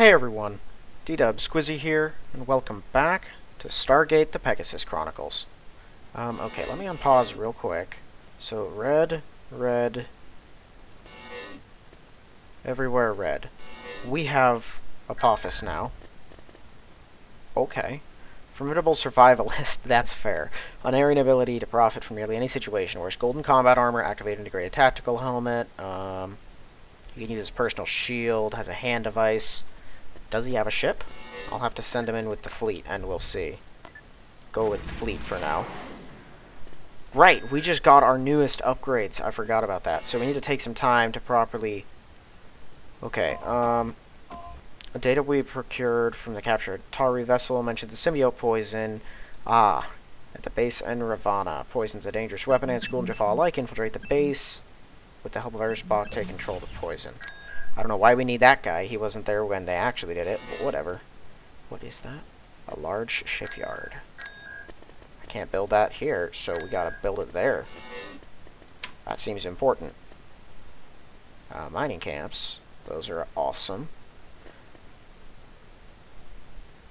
Hey everyone, D-Dub Squizzy here, and welcome back to Stargate the Pegasus Chronicles. Um, okay, let me unpause real quick. So, red, red, everywhere red. We have Apophis now. Okay. Formidable survivalist, that's fair. Unerring ability to profit from nearly any situation. Wears golden combat armor, activated integrated tactical helmet. Um, he can use his personal shield, has a hand device. Does he have a ship? I'll have to send him in with the fleet, and we'll see. Go with the fleet for now. Right, we just got our newest upgrades. I forgot about that. So we need to take some time to properly... Okay, um... Data we procured from the captured Tari vessel mentioned the symbiote poison. Ah, at the base in Revanna. Poison's a dangerous weapon, and school and Jaffa alike infiltrate the base. With the help of Aris Boch, take control of the poison. I don't know why we need that guy. He wasn't there when they actually did it, but whatever. What is that? A large shipyard. I can't build that here, so we gotta build it there. That seems important. Uh, mining camps. Those are awesome.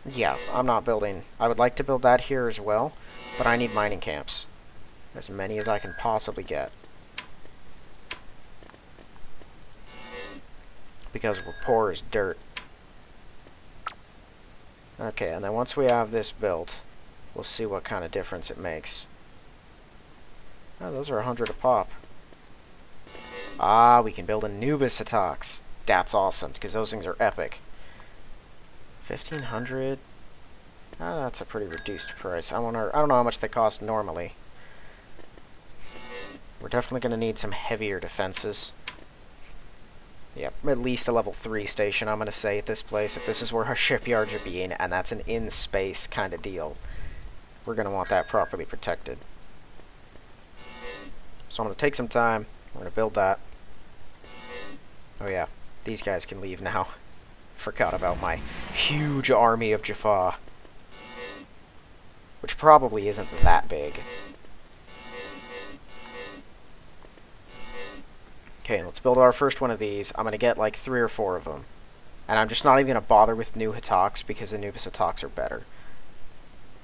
Yeah, I'm not building... I would like to build that here as well, but I need mining camps. As many as I can possibly get. Because we're poor as dirt. Okay, and then once we have this built, we'll see what kind of difference it makes. Oh, those are 100 a pop. Ah, we can build Anubis Ha'taks. That's awesome, because those things are epic. 1500 ah, that's a pretty reduced price. I wonder I don't know how much they cost normally. We're definitely going to need some heavier defenses. Yep, at least a level 3 station, I'm going to say, at this place, if this is where our shipyards are being, and that's an in-space kind of deal. We're going to want that properly protected. So I'm going to take some time, we're going to build that. Oh yeah, these guys can leave now. Forgot about my huge army of Jaffa. Which probably isn't that big. Okay, let's build our first one of these. I'm going to get like three or four of them. And I'm just not even going to bother with new Ha'taks because the Anubis Ha'taks are better.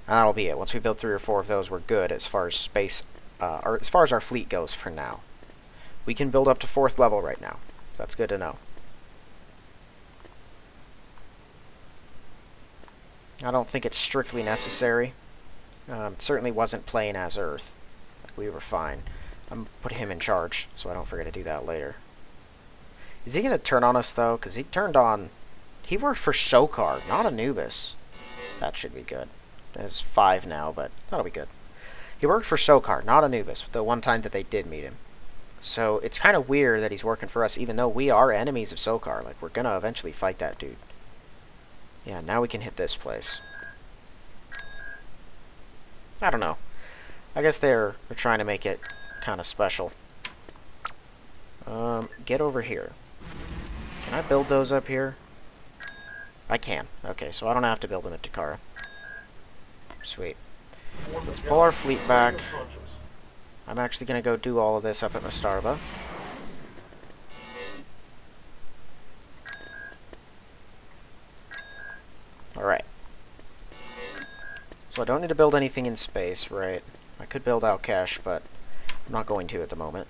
And that'll be it. Once we build three or four of those, we're good as far as space, uh, or as far as our fleet goes for now. We can build up to fourth level right now. That's good to know. I don't think it's strictly necessary. Um, it certainly wasn't playing as Earth. We were fine. I'm put him in charge, so I don't forget to do that later. Is he going to turn on us, though? Because he turned on... He worked for Sokar, not Anubis. That should be good. There's five now, but that'll be good. He worked for Sokar, not Anubis, the one time that they did meet him. So it's kind of weird that he's working for us, even though we are enemies of Sokar. Like, we're going to eventually fight that dude. Yeah, now we can hit this place. I don't know. I guess they're, they're trying to make it kind of special. Um, get over here. Can I build those up here? I can. Okay, so I don't have to build them at Dakara. Sweet. Let's pull our fleet back. I'm actually going to go do all of this up at Mastarba. Alright. So I don't need to build anything in space, right? I could build Al'kesh, but I'm not going to at the moment.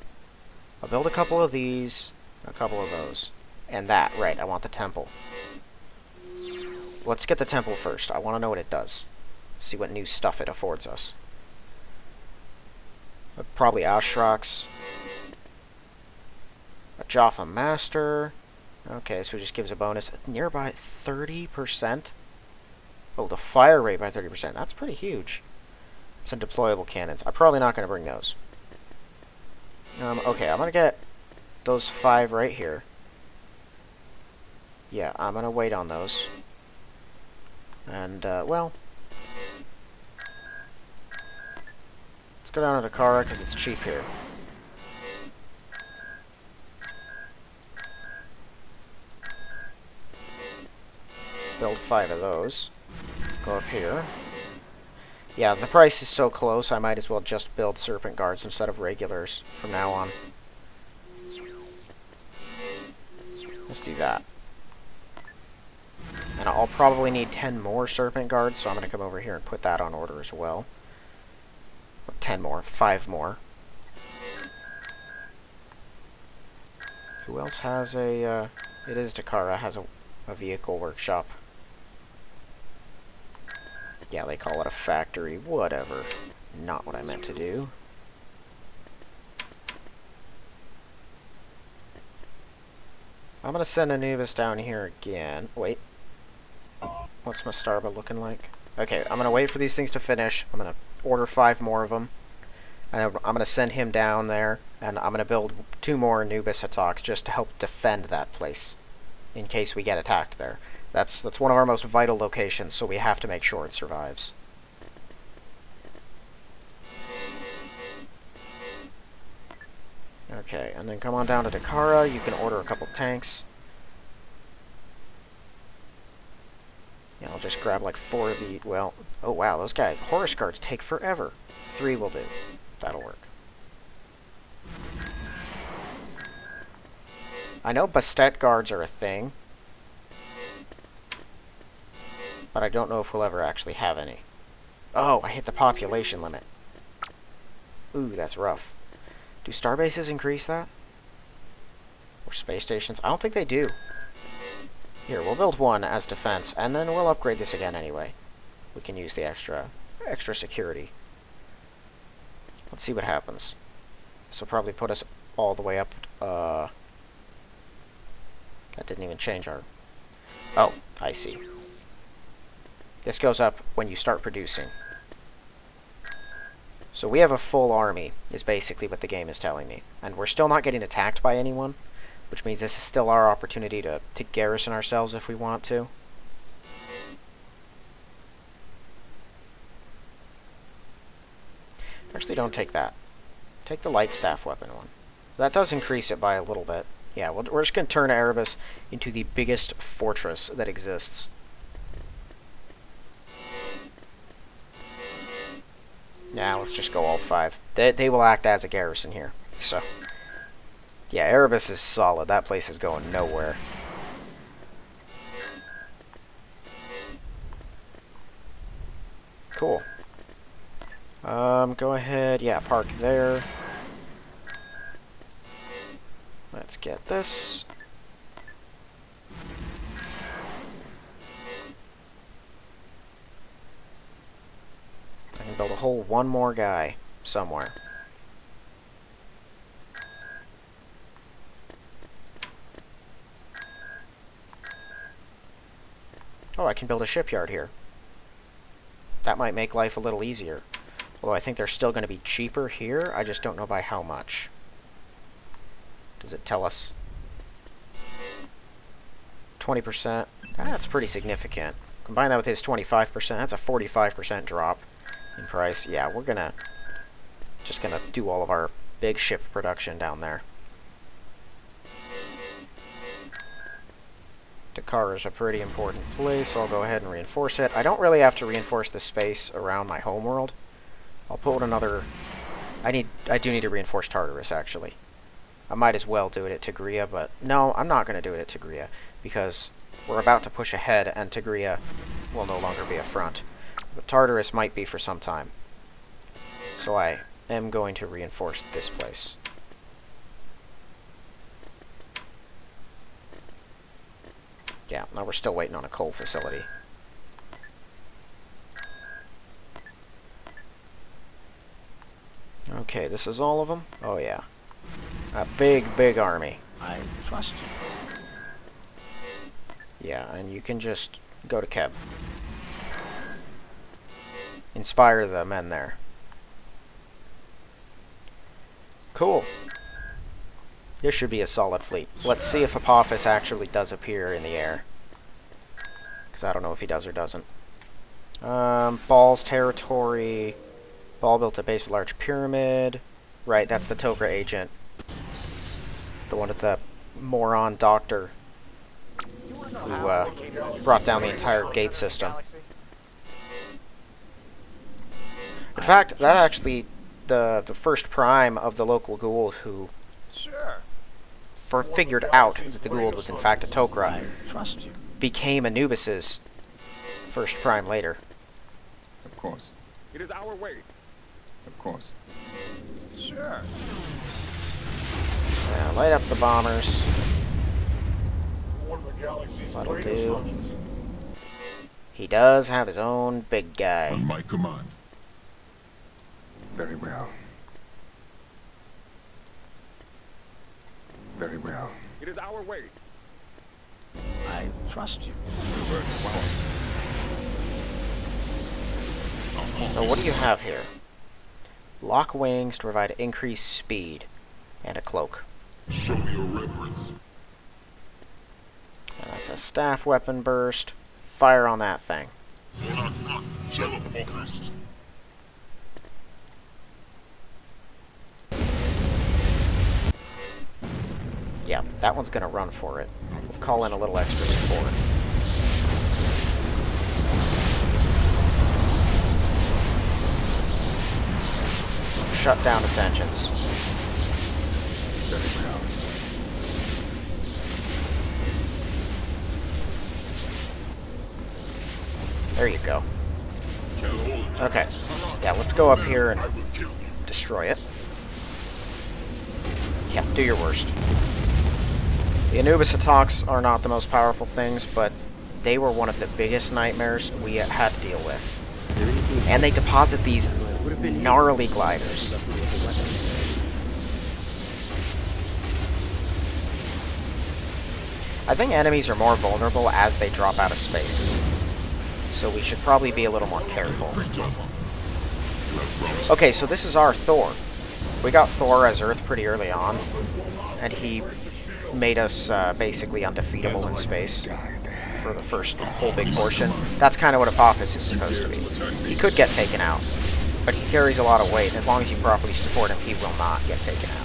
I'll build a couple of these, a couple of those. And that, right, I want the temple. Let's get the temple first. I want to know what it does. See what new stuff it affords us. Uh, probably Ashraks. A Jaffa Master. Okay, so it just gives a bonus. Nearby 30%? Oh, the fire rate by 30%. That's pretty huge. Some deployable cannons. I'm probably not going to bring those. Um, okay, I'm to get those five right here. Yeah, I'm to wait on those. And, uh, well... Let's go down to Dakara because it's cheap here. Build five of those. Go up here. Yeah, the price is so close, I might as well just build Serpent Guards instead of regulars from now on. Let's do that. And I'll probably need 10 more Serpent Guards, so I'm going to come over here and put that on order as well. 10 more. 5 more. Who else has a, uh, it is Dakara, has a, a vehicle workshop. Yeah, they call it a factory. Whatever. Not what I meant to do. I'm gonna send Anubis down here again. Wait. What's Mastarba looking like? Okay, I'm gonna wait for these things to finish. I'm gonna order five more of them. And I'm gonna send him down there, and I'm gonna build two more Anubis Ha'taks just to help defend that place. In case we get attacked there. That's, that's one of our most vital locations, so we have to make sure it survives. Okay, and then come on down to Dakara. You can order a couple tanks. Yeah, I'll just grab like four of the... Well, oh wow, those guys... Horus guards take forever. Three will do. That'll work. I know Bastet guards are a thing. But I don't know if we'll ever actually have any. Oh, I hit the population limit. Ooh, that's rough. Do starbases increase that? Or space stations? I don't think they do. Here, we'll build one as defense, and then we'll upgrade this again anyway. We can use the extra extra security. Let's see what happens. This will probably put us all the way up. Uh, that didn't even change our... Oh, I see. This goes up when you start producing. So we have a full army, is basically what the game is telling me. And we're still not getting attacked by anyone, which means this is still our opportunity to, to garrison ourselves if we want to. Actually, don't take that. Take the light staff weapon one. That does increase it by a little bit. Yeah, we're just going to turn Erebus into the biggest fortress that exists. Now let's just go all five. They, they will act as a garrison here. So, yeah, Erebus is solid. That place is going nowhere. Cool. Um, go ahead. Yeah, park there. Let's get this. Whole one more guy somewhere. Oh, I can build a shipyard here. That might make life a little easier. Although I think they're still going to be cheaper here. I just don't know by how much. Does it tell us? 20%. That's pretty significant. Combine that with his 25%, that's a 45% drop in price. Yeah, we're gonna just gonna do all of our big ship production down there. Dakar is a pretty important place, so I'll go ahead and reinforce it. I don't really have to reinforce the space around my homeworld. I'll put another... I need. I do need to reinforce Tartarus, actually. I might as well do it at Tigria, but no, I'm not going to do it at Tigria, because we're about to push ahead, and Tigria will no longer be a front. But Tartarus might be for some time. So I am going to reinforce this place. Yeah, now we're still waiting on a coal facility. Okay, this is all of them? Oh yeah. A big, big army. I trust you. Yeah, and you can just go to Keb inspire the men there. Cool. This should be a solid fleet. Let's see if Apophis actually does appear in the air. Because I don't know if he does or doesn't. Um, Baal's territory. Baal built a base with large pyramid. Right, that's the Tok'ra agent. The one with the moron doctor who uh, brought down the entire gate system. In fact, that actually the the first prime of the local Goa'uld who sure. for figured out that the Goa'uld was in fact a Tok'ra trust you. became Anubis's first prime later. Of course. It is our way. Of course. Sure. Yeah, light up the bombers. One of the galaxy's That'll do. hunters. He does have his own big guy. On my command. Very well. Very well. It is our way. I trust you. Burn flowers. So what do you have here? Lock wings to provide increased speed. And a cloak. Show your reverence. And that's a staff weapon burst. Fire on that thing. Knock, knock. Yeah, that one's gonna run for it. We'll call in a little extra support. Shut down its engines. There you go. Okay. Yeah, let's go up here and I will kill you. destroy it. Yeah, do your worst. The Anubis Ha'taks are not the most powerful things, but they were one of the biggest nightmares we had to deal with. And they deposit these gnarly gliders. I think enemies are more vulnerable as they drop out of space. So we should probably be a little more careful. Okay, so this is our Thor. We got Thor as Earth pretty early on, and he made us uh, basically undefeatable in space for the first whole big portion. That's kind of what Apophis is supposed to be. He could get taken out, but he carries a lot of weight. As long as you properly support him, he will not get taken out.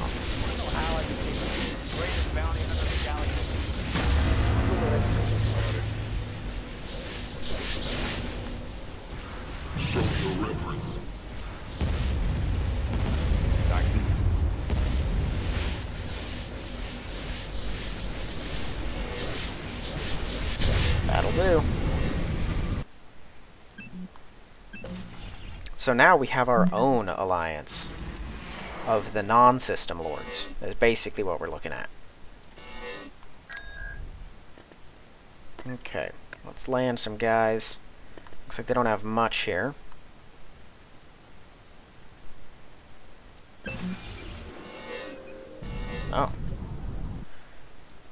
So now we have our own alliance of the non-system lords. That's basically what we're looking at. Okay, let's land some guys. Looks like they don't have much here. Oh.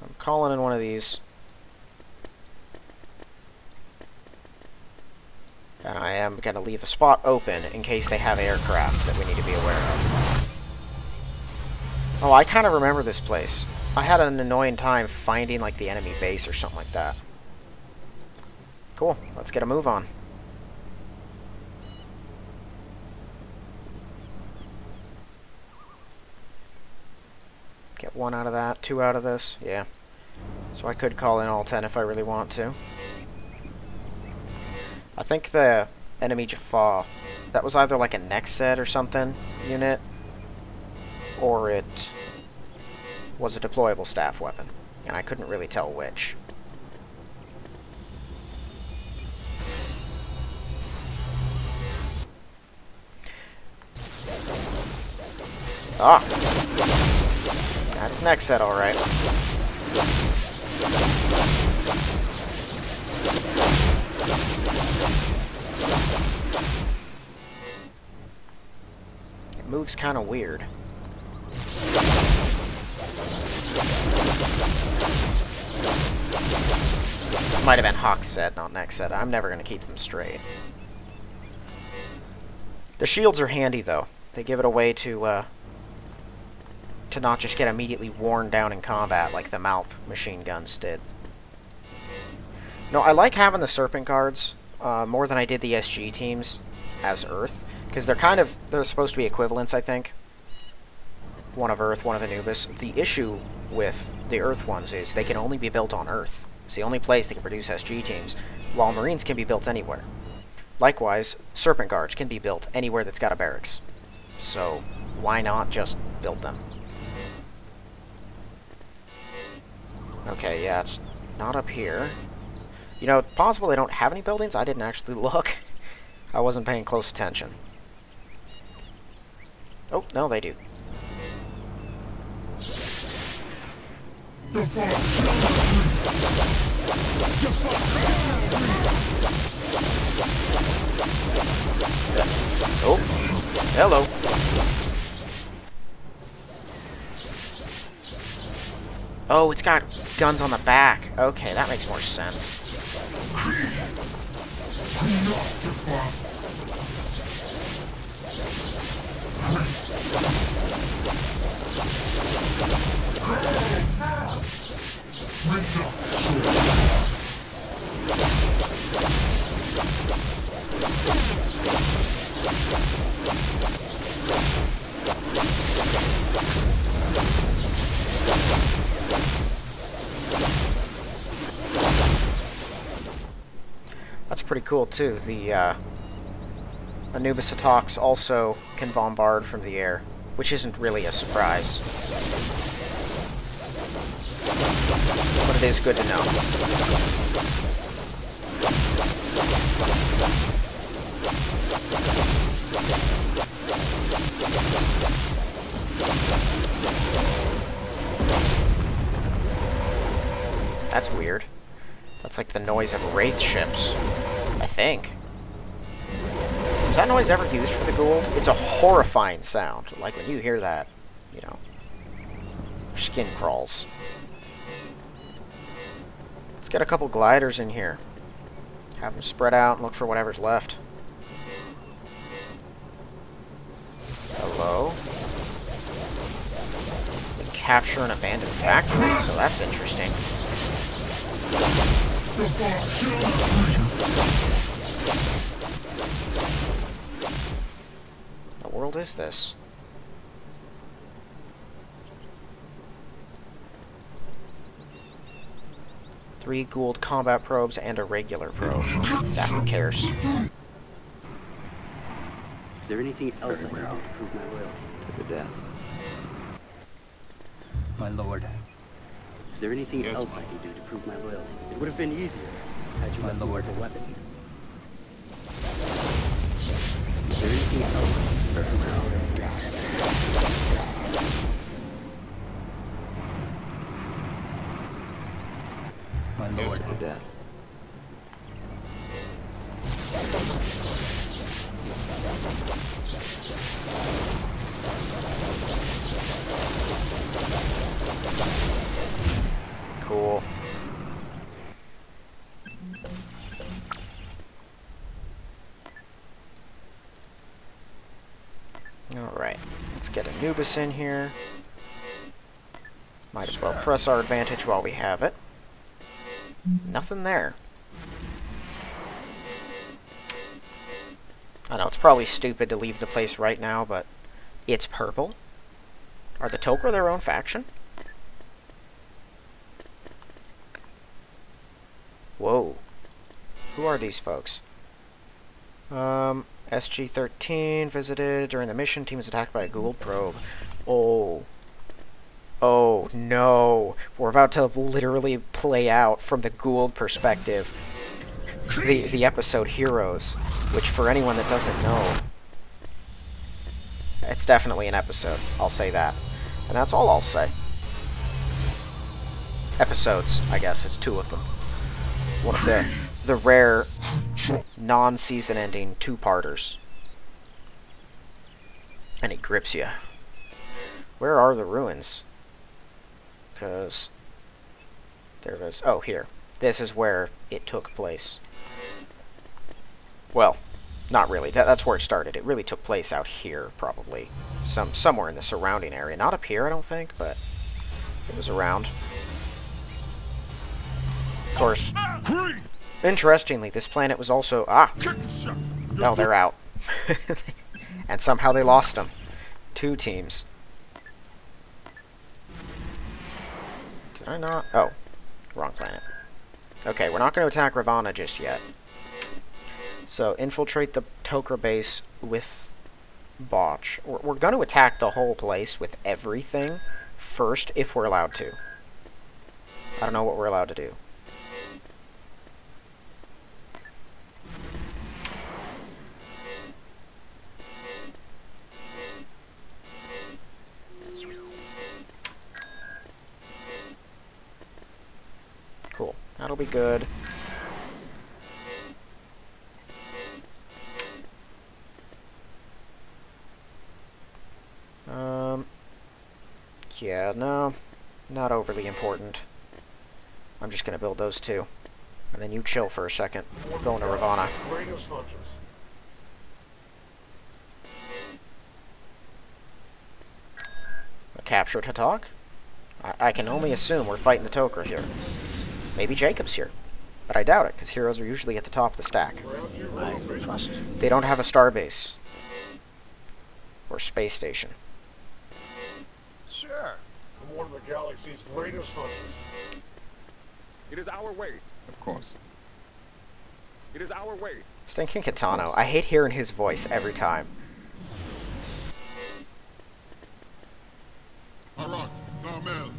I'm calling in one of these. And I am going to leave a spot open in case they have aircraft that we need to be aware of. Oh, I kind of remember this place. I had an annoying time finding, like, the enemy base or something like that. Cool. Let's get a move on. Get one out of that, two out of this. Yeah. So I could call in all ten if I really want to. I think the enemy Jaffa, that was either like a next set or something unit, or it was a deployable staff weapon, and I couldn't really tell which. Ah! That's next set, alright. It moves kind of weird. Might have been Hawk's set, not next set. I'm never going to keep them straight. The shields are handy, though. They give it a way to, uh, to not just get immediately worn down in combat like the Malp machine guns did. No, I like having the Serpent Guards uh, more than I did the SG teams as Earth, because they're kind of, they're supposed to be equivalents, I think. One of Earth, one of Anubis. The issue with the Earth ones is they can only be built on Earth. It's the only place they can produce SG teams, while Marines can be built anywhere. Likewise, Serpent Guards can be built anywhere that's got a barracks. So, why not just build them? Okay, yeah, it's not up here. You know, possible they don't have any buildings. I didn't actually look. I wasn't paying close attention. Oh, no, they do. Oh, hello. Oh, it's got guns on the back. Okay, that makes more sense. Let's go. That's pretty cool too. The uh, Anubis Ha'taks also can bombard from the air, which isn't really a surprise. But it is good to know. That's weird. That's like the noise of Wraith ships, I think. Was that noise ever used for the Goa'uld? It's a horrifying sound. Like when you hear that, you know, your skin crawls. Let's get a couple gliders in here. Have them spread out and look for whatever's left. Hello? We capture an abandoned factory, so that's interesting. What world is this? Three Goa'uld combat probes and a regular probe. That who cares? Is there anything else I can do to prove my loyalty? To the death. My lord. Is there anything Yes, else my I can do to prove my loyalty? It would have been easier had you let me work a weapon. Is there anything else I can do to prove my loyalty? My Yes, lord. To Anubis in here. Might as well press our advantage while we have it. Nothing there. I know, it's probably stupid to leave the place right now, but it's purple. Are the Tok'ra their own faction? Whoa. Who are these folks? Um, SG-13 visited during the mission. Team is attacked by a Goa'uld probe. Oh. Oh, no. We're about to literally play out from the Goa'uld perspective the, the episode Heroes, which for anyone that doesn't know, it's definitely an episode. I'll say that. And that's all I'll say. Episodes, I guess. It's two of them one of the the rare non-season ending two-parters. And it grips you. Where are the ruins? Because there is. Oh, here. This is where it took place. Well, not really. That, that's where it started. It really took place out here, probably. Some somewhere in the surrounding area. Not up here, I don't think, but it was around. Of course, interestingly, this planet was also... Ah! Oh, they're out. and somehow they lost them. Two teams. Did I not? Oh, wrong planet. Okay, we're not going to attack Revanna just yet. So, infiltrate the Tok'ra base with Boch. We're, we're going to attack the whole place with everything first, if we're allowed to. I don't know what we're allowed to do. Be good. Um, yeah, no, not overly important. I'm just gonna build those two. And then you chill for a second. We're Going to Revanna. Hunters. Captured Ha'tak? I, I can only assume we're fighting the Tok'ra here. Maybe Jacob's here. But I doubt it, because heroes are usually at the top of the stack. I trust. They don't have a starbase. Or space station. Sure. I'm one of the galaxy's greatest hunters. It is our way. Of course. It is our way. Stinking Kitano. I hate hearing his voice every time. Arak, Thamel.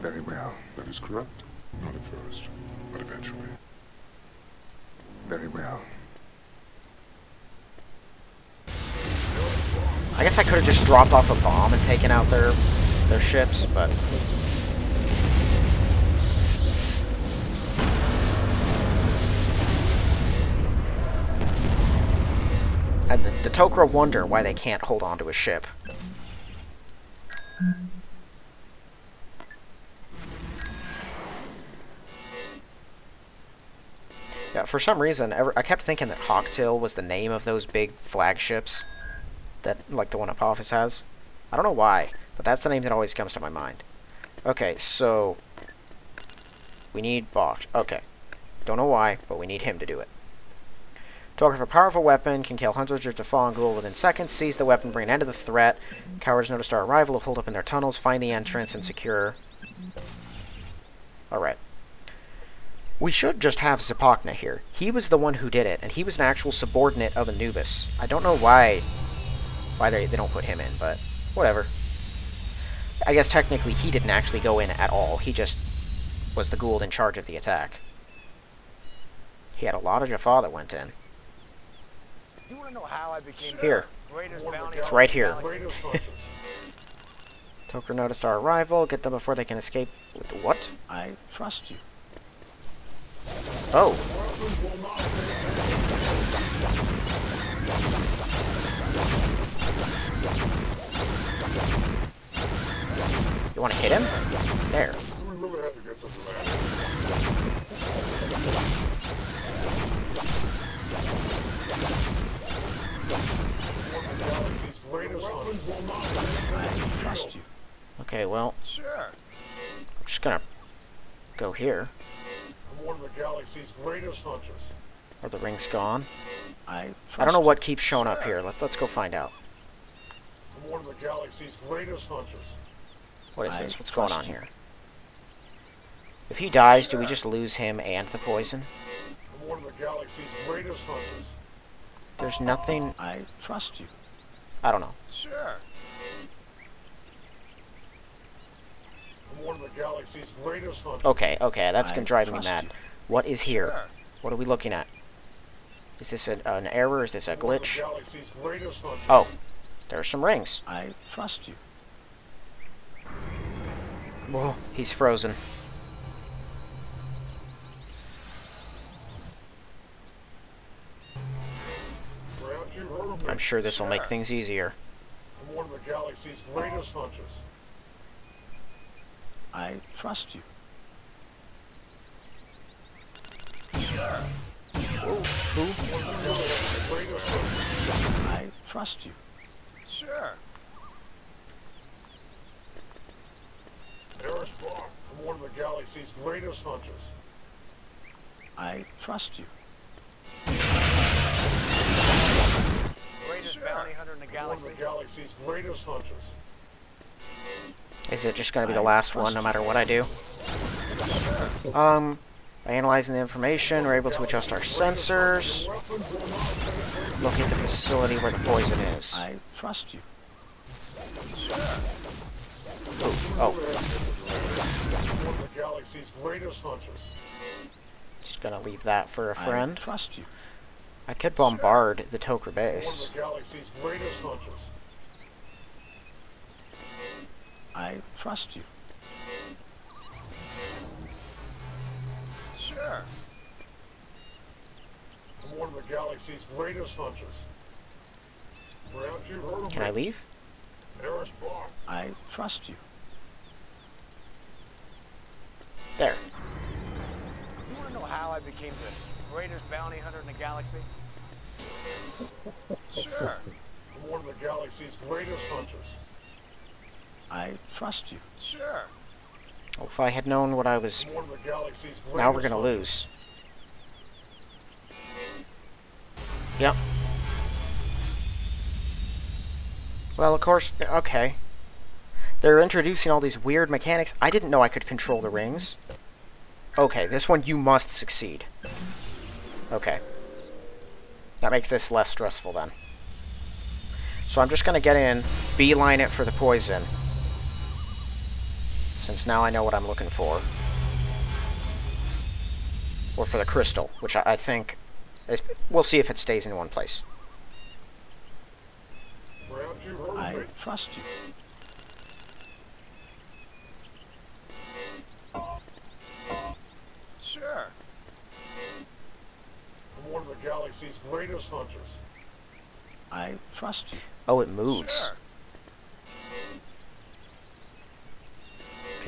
Very well. That is correct. Not at first, but eventually. Very well. I guess I could have just dropped off a bomb and taken out their their ships, but and the, the Tok'ra wonder why they can't hold on to a ship. Yeah, for some reason, I kept thinking that Hawktail was the name of those big flagships that, like the one Apophis has. I don't know why, but that's the name that always comes to my mind. Okay, so we need Bok. Okay, don't know why, but we need him to do it. Talker of a powerful weapon can kill hundreds of Defangul within seconds. Seize the weapon, bring an end to the threat. Cowards notice our arrival, have pulled up in their tunnels, find the entrance, and secure. Alright. We should just have Zipacna here. He was the one who did it, and he was an actual subordinate of Anubis. I don't know why why they, they don't put him in, but whatever. I guess technically he didn't actually go in at all. He just was the Goa'uld in charge of the attack. He had a lot of Jaffa that went in. Do you want to know how I became Here. the greatest bounty It's right here. galaxy? Tok'ra noticed our arrival. Get them before they can escape. With what? I trust you. Oh. You want to hit him? There. We really have to get some land. Galaxy's greatest hunters. I trust you. Okay, well, Sure. I'm just gonna go here. I'm one of the galaxy's greatest hunters. Are the rings gone? I I don't know what keeps showing up here. Let, let's go find out. I'm one of the galaxy's greatest hunters. What is I this? What's going on here? If he dies, do we just lose him and the poison? I'm one of the galaxy's greatest hunters. There's nothing... I trust you. I don't know. Sure. One of the galaxy's greatest hunters. Okay, okay, that's gonna drive me mad. you. What is here? Sure. What are we looking at? Is this an, an error? Is this a I'm one of the glitch? galaxy's greatest hunters. Oh, there's some rings. I trust you. Whoa, he's frozen. Perhaps you've heard of me. I'm sure this will make things easier. I'm one of the galaxy's greatest hunters. I trust you. Sure. Who? I trust you. Sure. Aris Boch. I'm one of the galaxy's greatest hunters. I trust you. Greatest Sure. bounty hunter in the I'm one of the galaxy's greatest hunters. Is it just gonna be the last one no matter what I do? Um, by analyzing the information, we're able to adjust our sensors. Look at the facility where the poison is. I trust you. Oh. Oh, One of galaxy's greatest hunters. just gonna leave that for a friend. trust you. I could bombard the of base. I trust you. Sure. I'm one of the galaxy's greatest hunters. Perhaps you've heard of Can me. I leave? Aris Boch. I trust you. There. You want to know how I became the greatest bounty hunter in the galaxy? Sure. I'm one of the galaxy's greatest hunters. I trust you. Sure. Well, if I had known what I was... I'm one of the Now we're gonna hunters. lose. Yep. Well, of course, okay. They're introducing all these weird mechanics. I didn't know I could control the rings. Okay, this one you must succeed. Okay. That makes this less stressful then. So I'm just gonna get in, beeline it for the poison. Since now I know what I'm looking for. Or for the crystal, which I, I think... Is, we'll see if it stays in one place. Perhaps you've heard of I trust you. Sure. I'm one of the galaxy's greatest hunters. I trust you. Oh, it moves. Sure.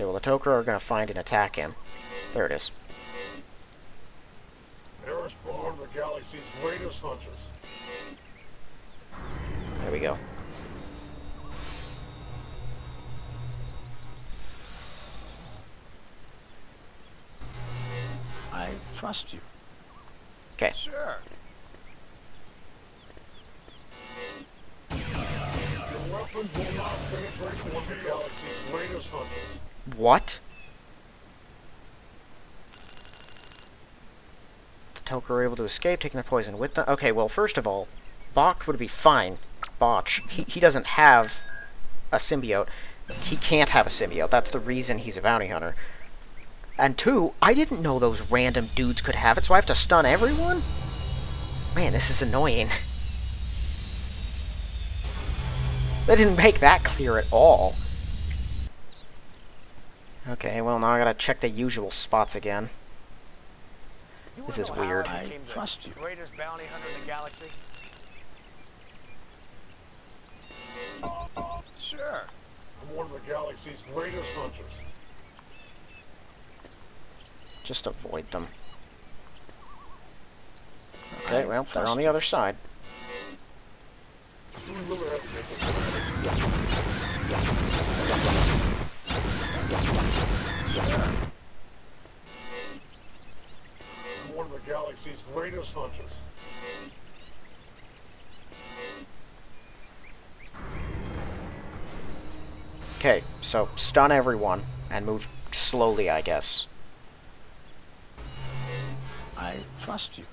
Okay, well the Tok'ra are gonna find and attack him. There it is. Aris Boch, one the galaxy's greatest hunters. There we go. I trust you. Okay. Sure. Your weapons will not penetrate one of the galaxy's greatest hunters. What? The Tok'ra are able to escape, taking their poison with them. Okay, well, first of all, Boch would be fine. Boch. He, he doesn't have a symbiote. He can't have a symbiote. That's the reason he's a bounty hunter. And two, I didn't know those random dudes could have it, so I have to stun everyone? Man, this is annoying. They didn't make that clear at all. Okay, well now I gotta check the usual spots again. You This is weird. I I became trust you. Greatest bounty hunter in the galaxy? Sure. I'm one of the galaxy's greatest hunters. Just avoid them. Okay, I well, they're on the you. other side. One of the galaxy's greatest hunters. Okay, so stun everyone and move slowly, I guess. I trust you.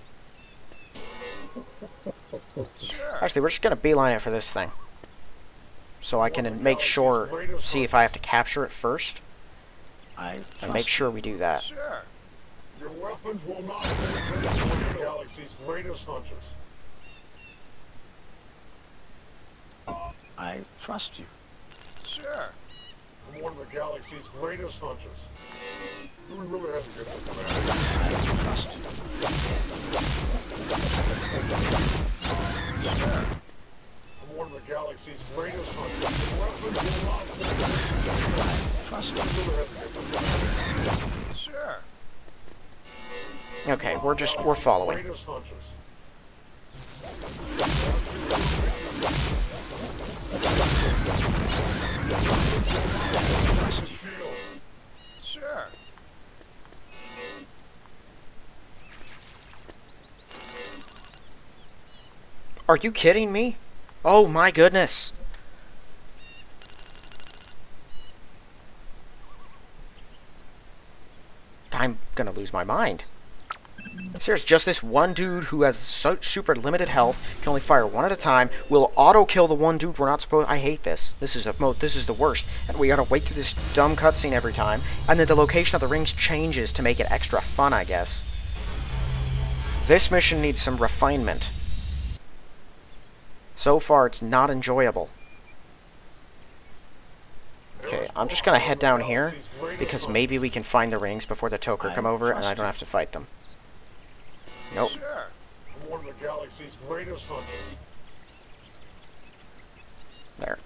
Sure. Actually, we're just gonna beeline it for this thing. So I can make sure, see if I have to capture it first, I and make sure we do that. Sure. Your weapons will not penetrate one of the galaxy's greatest hunters. I trust you. Sure. I'm one of the galaxy's greatest hunters. You really have to get this right. I trust you. Sure. I'm one of the galaxy's greatest hunters. Your weapons will not penetrate. Trust You you. really have to get this right. Sure. Okay, we're just, we're following. Greatest hunters. Trust you. Shield. Sure. Are you kidding me? Oh my goodness. I'm gonna lose my mind. Serious, just this one dude who has such super limited health, can only fire one at a time, will auto kill the one dude we're not supposed. I hate this. This is the mo. This is the worst. And we gotta wait through this dumb cutscene every time, and then the location of the rings changes to make it extra fun, I guess. This mission needs some refinement. So far, it's not enjoyable. Okay, I'm just gonna head down here because maybe we can find the rings before the Tok'ra come over and I don't have to fight them. Nope. One of the galaxy's greatest hunters. There.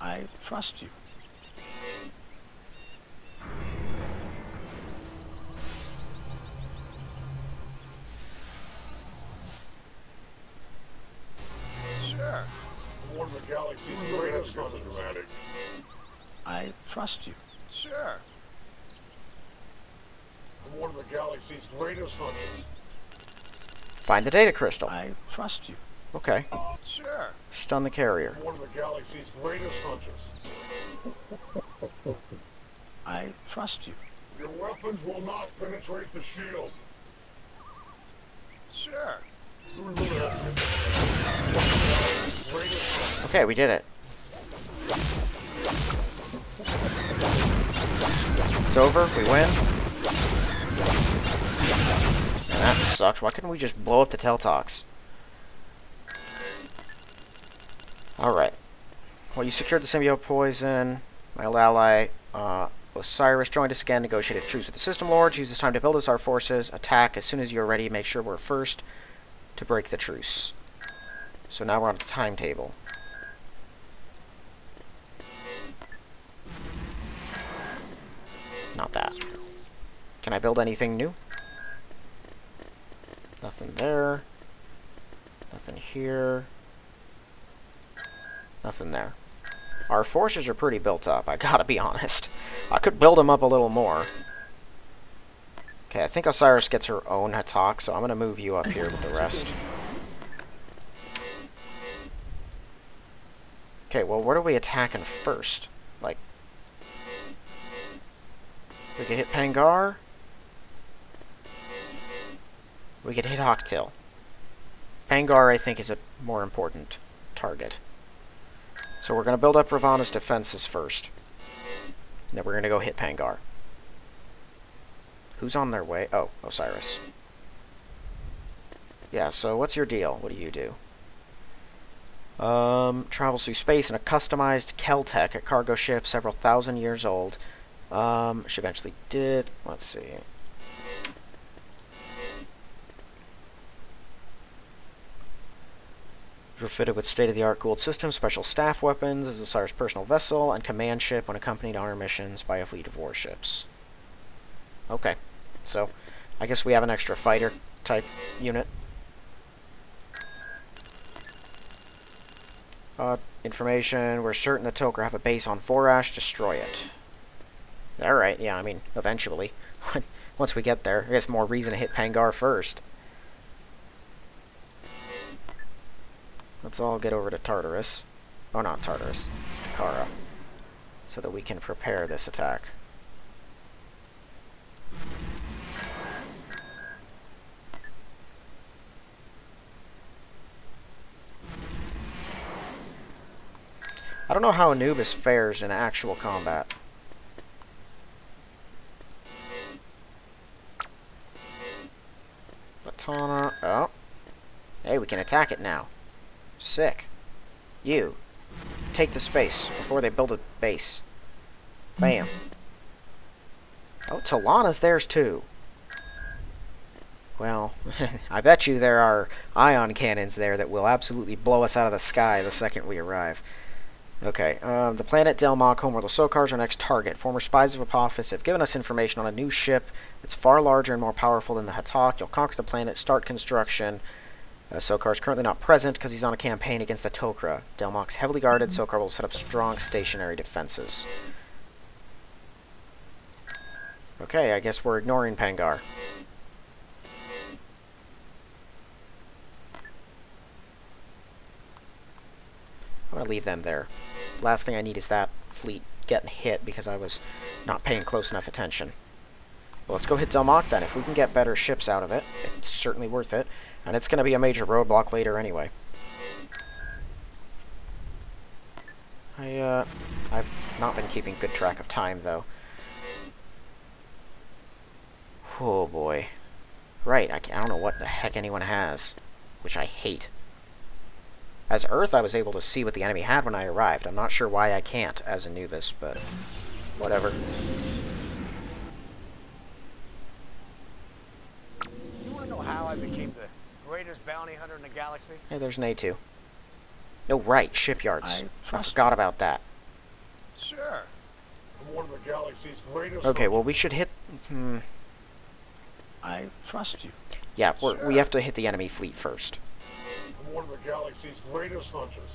I trust you. Sure. One of the galaxy's greatest. Dramatic. I trust you. Sure. I'm one of the galaxy's greatest hunters. Find the data crystal. I trust you. Okay. Sure. Stun the carrier. I'm one of the galaxy's greatest hunters. I trust you. Your weapons will not penetrate the shield. Sure. You remember that? Greatest hunter. Okay, we did it. It's over. We win. And that sucks. Why couldn't we just blow up the Tel'taks? Alright. Well, you secured the symbiote poison. My old ally, uh, Osiris, joined us again, negotiated a truce with the System Lords. Use this time to build us our forces. Attack as soon as you're ready. Make sure we're first to break the truce. So now we're on the timetable. Not that. Can I build anything new? Nothing there. Nothing here. Nothing there. Our forces are pretty built up, I gotta be honest. I could build them up a little more. Okay, I think Osiris gets her own attack, so I'm gonna move you up here with the rest. Okay, well, what are we attacking first? Like, we could hit Pangar. We could hit Hak'tyl. Pangar, I think, is a more important target. So we're going to build up Revanna's defenses first. Then we're going to go hit Pangar. Who's on their way? Oh, Osiris. Yeah, so what's your deal? What do you do? Um, travels through space in a customized Tel'tak, a cargo ship several thousand years old. Um, she eventually did. Let's see. Were fitted with state-of-the-art cooled systems, special staff weapons, as Osiris' personal vessel, and command ship when accompanied on her missions by a fleet of warships. Okay, so I guess we have an extra fighter type unit. Uh, information, we're certain the Tok'ra have a base on Vorash, destroy it. Alright, yeah, I mean, eventually. Once we get there, I guess more reason to hit Pangar first. Let's all get over to Tartarus. Oh, not Tartarus. Kara. So that we can prepare this attack. I don't know how Anubis fares in actual combat. Oh. Hey, we can attack it now. Sick. You. Take the space before they build a base. Bam. Oh, Tollana's theirs too. Well, I bet you there are ion cannons there that will absolutely blow us out of the sky the second we arrive. Okay, um, the planet Delmak, home where the Sokars are next target. Former spies of Apophis have given us information on a new ship that's far larger and more powerful than the Ha'tak. You'll conquer the planet, start construction. Uh, Sokar is currently not present because he's on a campaign against the Tok'ra. Delmak's heavily guarded. Sokar will set up strong stationary defenses. Okay, I guess we're ignoring Pangar. I'm to leave them there. Last thing I need is that fleet getting hit because I was not paying close enough attention. Well, let's go hit Delmak then. If we can get better ships out of it, it's certainly worth it. And it's going to be a major roadblock later anyway. I, uh, I've not been keeping good track of time, though. Oh, boy. Right, I, I don't know what the heck anyone has. Which I hate. As Earth, I was able to see what the enemy had when I arrived. I'm not sure why I can't as Anubis, but whatever. You want to know how I became the greatest bounty hunter in the galaxy? Hey, there's an A2. Oh, right, shipyards. I I forgot you. about that. Sure. I'm one of the galaxy's greatest Okay, well, we should hit... Hmm, I trust you. yeah, we're, we have to hit the enemy fleet first. I'm one of the galaxy's greatest hunters.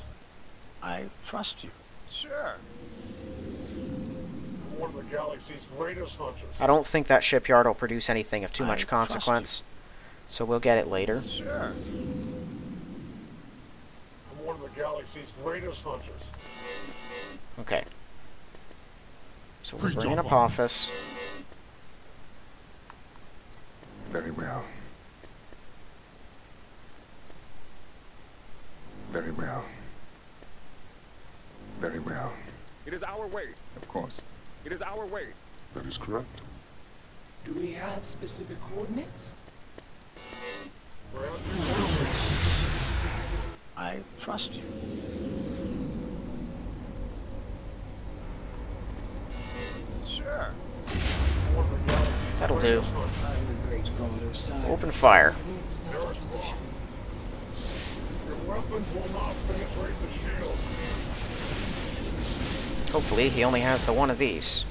I trust you. Sure. I'm one of the galaxy's greatest hunters. I don't think that shipyard will produce anything of too I much trust you. consequence. So we'll get it later. Sure. I'm one of the galaxy's greatest hunters. Okay. So we're bringing up Apophis. Very well. Very well. Very well. It is our way. Of course. It is our way. That is correct. Do we have specific coordinates? I trust you. Sure. I'm one of the galaxy's That'll do. Open hunters. I'm the great god of science. Open fire. There's one. Your weapons will not penetrate the shield. Hopefully he only has the one of these.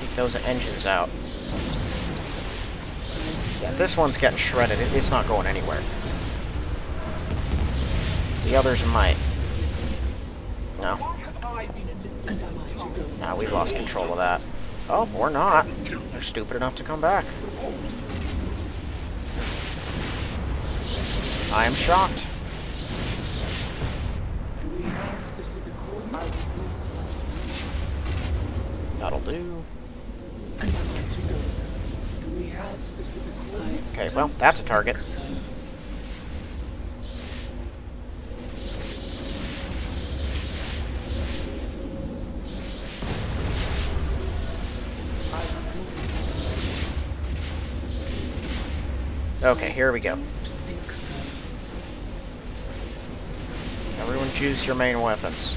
Take those engines out. This one's getting shredded. It, it's not going anywhere. The others might. No. Now we've lost control of that. Oh, or not. They're stupid enough to come back. I am shocked. That's a target. Okay, here we go. Everyone juice your main weapons.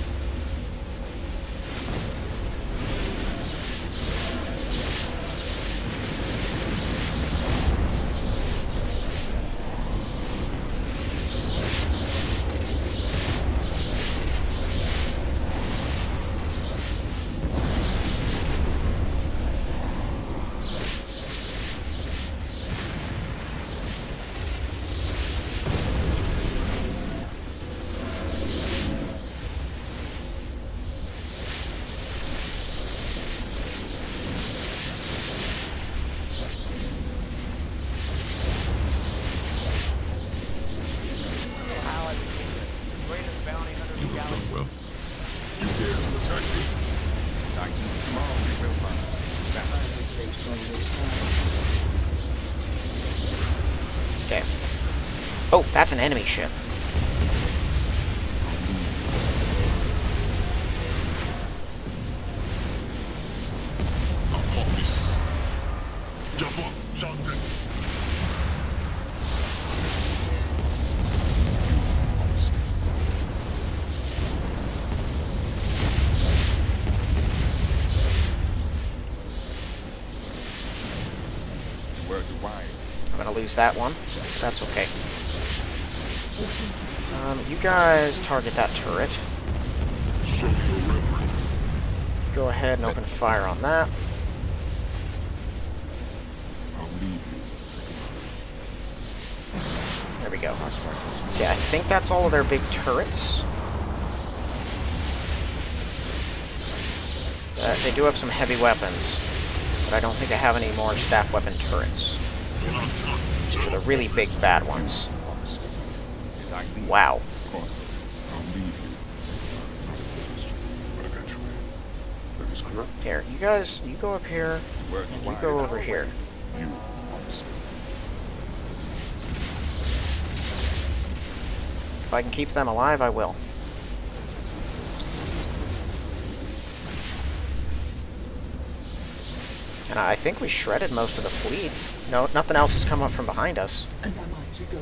That's an enemy ship. Apophis. Jabba, Shanten. work wise. I'm gonna lose that one. That's okay. Um, you guys target that turret. Go ahead and open fire on that. There we go. Okay, I think that's all of their big turrets. Uh, they do have some heavy weapons, but I don't think they have any more staff weapon turrets. Which are the really big bad ones exactly. Wow. Here, you guys, you go up here, you go over here. You if I can keep them alive, I will. And I think we shredded most of the fleet. No, nothing else has come up from behind us. And I go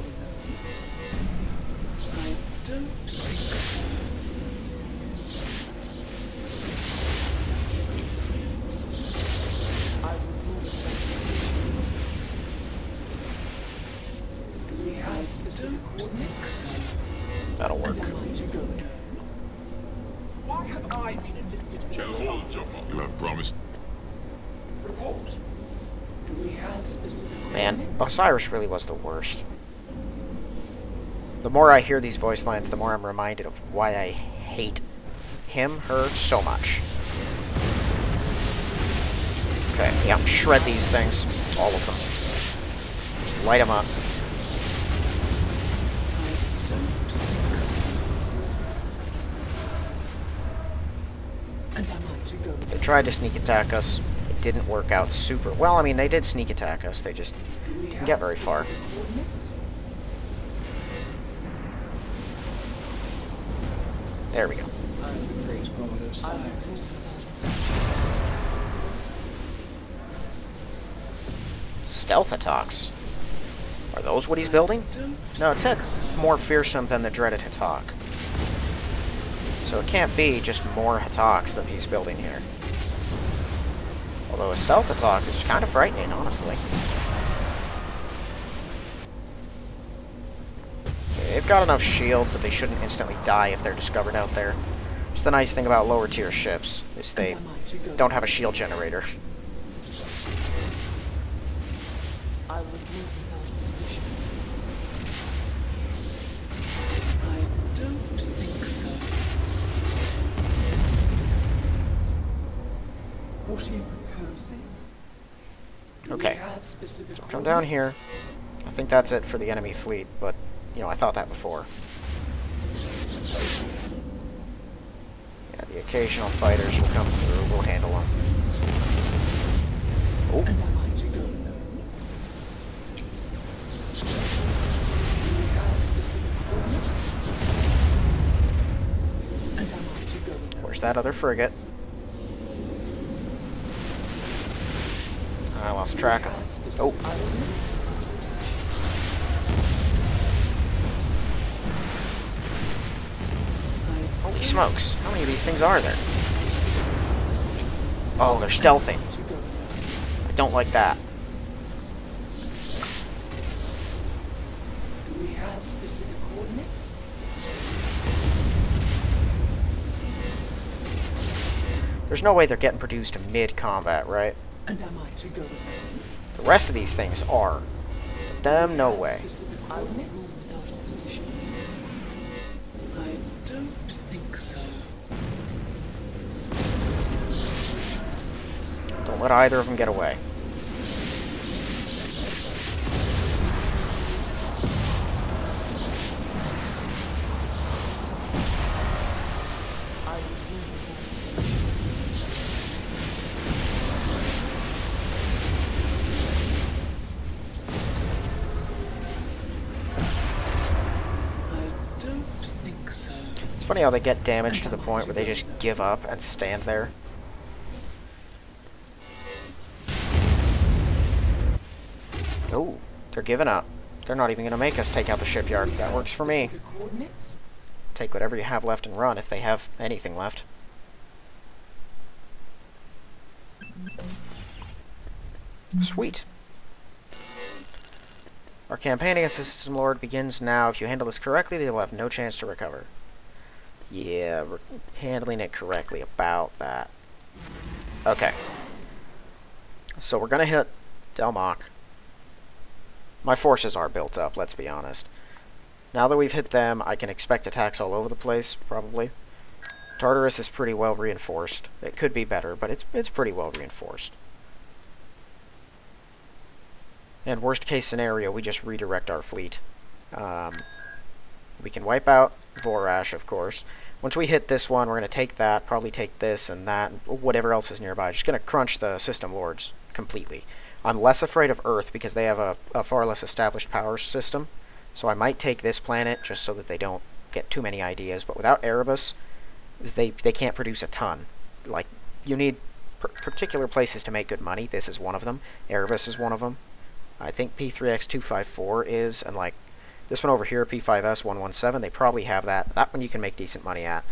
That'll work. And am I to? Why have I been enlisted for this task? You have promised. Report. Do we have specific Man. Osiris really was the worst. The more I hear these voice lines, the more I'm reminded of why I hate him, her, so much. Okay, yeah, shred these things. All of them. Just light them up. They tried to sneak attack us. It didn't work out super well. I mean, they did sneak attack us. They just didn't get very far. Stealth attacks. Are those what he's building? No, it said more fearsome than the dreaded Ha'tak. So it can't be just more Ha'taks that he's building here. Although a stealth attack is kind of frightening, honestly. They've got enough shields that they shouldn't instantly die if they're discovered out there. Just the nice thing about lower tier ships is they Am I to go don't have a shield generator. I would move without opposition. I don't think so. What are you proposing? Do we Okay. have specific So come down here. I think that's it for the enemy fleet, but, you know, I thought that before. Yeah, the occasional fighters will come through. We'll handle them. Oh, that other I I lost track of him. Oh, holy smokes. How many of these things are there? Oh, they're alone. I don't like that. There's no way they're getting produced mid-combat, right? And am I to go? The rest of these things are. Them, no way. Specific coordinates? without opposition. I don't think so. Don't let either of them get away. Funny how they get damaged to the point where they just give up and stand there. Oh, they're giving up. They're not even going to make us take out the shipyard. That works for me. Take whatever you have left and run if they have anything left. Sweet. Our campaign against the System Lord begins now. If you handle this correctly, they will have no chance to recover. Yeah, we're handling it correctly about that. Okay. So we're gonna hit Delmak. My forces are built up, let's be honest. Now that we've hit them, I can expect attacks all over the place, probably. Tartarus is pretty well reinforced. It could be better, but it's it's pretty well reinforced. And worst case scenario, we just redirect our fleet. Um, we can wipe out Vorash, of course. Once we hit this one, we're going to take that, probably take this and that, and whatever else is nearby. Just going to crunch the System Lords completely. I'm less afraid of Earth because they have a, a far less established power system. So I might take this planet just so that they don't get too many ideas. But without Erebus, they they can't produce a ton. Like you need particular places to make good money. This is one of them. Erebus is one of them. I think P3X254 is, and like this one over here, P5S117, they probably have that. That one you can make decent money at.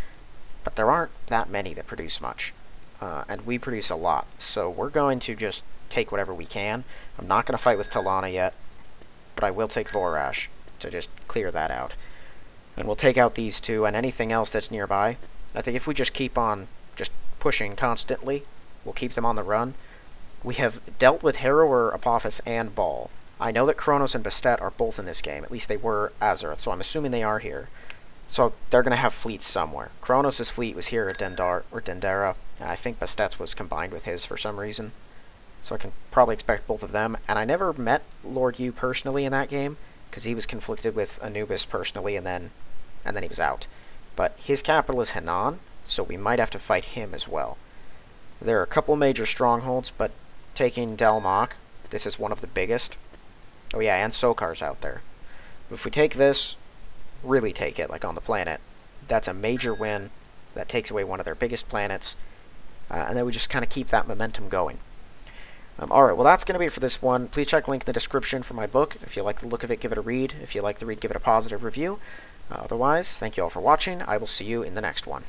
But there aren't that many that produce much. Uh, and we produce a lot. So we're going to just take whatever we can. I'm not going to fight with Tollana yet, but I will take Vorash to just clear that out. And we'll take out these two and anything else that's nearby. I think if we just keep on just pushing constantly, we'll keep them on the run. We have dealt with Heru'ur, Apophis, and Baal. I know that Cronus and Bastet are both in this game. At least they were Azeroth, so I'm assuming they are here. So they're going to have fleets somewhere. Cronus' fleet was here at Dendar or Dendera, and I think Bastet's was combined with his for some reason. So I can probably expect both of them. And I never met Lord Yu personally in that game, because he was conflicted with Anubis personally, and then and then he was out. But his capital is Henan, so we might have to fight him as well. There are a couple major strongholds, but taking Delmak, this is one of the biggest. Oh yeah, and Sokar's out there. If we take this, really take it, like on the planet, that's a major win. That takes away one of their biggest planets. Uh, and then we just kind of keep that momentum going. Um, Alright, well that's going to be it for this one. Please check link in the description for my book. If you like the look of it, give it a read. If you like the read, give it a positive review. Uh, otherwise, thank you all for watching. I will see you in the next one.